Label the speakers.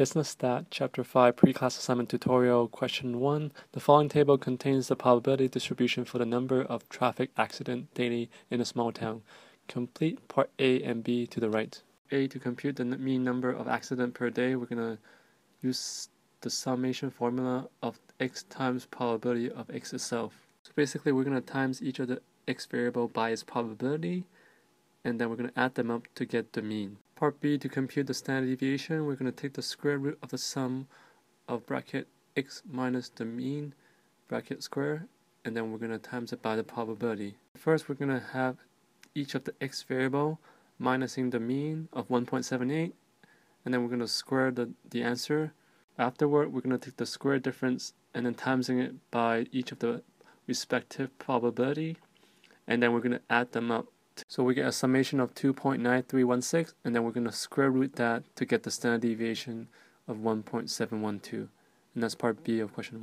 Speaker 1: Business Stat, Chapter 5, Pre-Class Assignment Tutorial, Question 1. The following table contains the probability distribution for the number of traffic accidents daily in a small town. Complete part A and B to the right. A, to compute the mean number of accidents per day, we're going to use the summation formula of x times probability of x itself. So basically, we're going to times each of the x variable by its probability, and then we're going to add them up to get the mean. Part B, to compute the standard deviation, we're going to take the square root of the sum of bracket x minus the mean bracket square, and then we're going to times it by the probability. First, we're going to have each of the x variable minusing the mean of 1.78, and then we're going to square the, the answer. Afterward, we're going to take the square difference and then timesing it by each of the respective probability, and then we're going to add them up so we get a summation of 2.9316 and then we're going to square root that to get the standard deviation of 1.712 and that's part B of question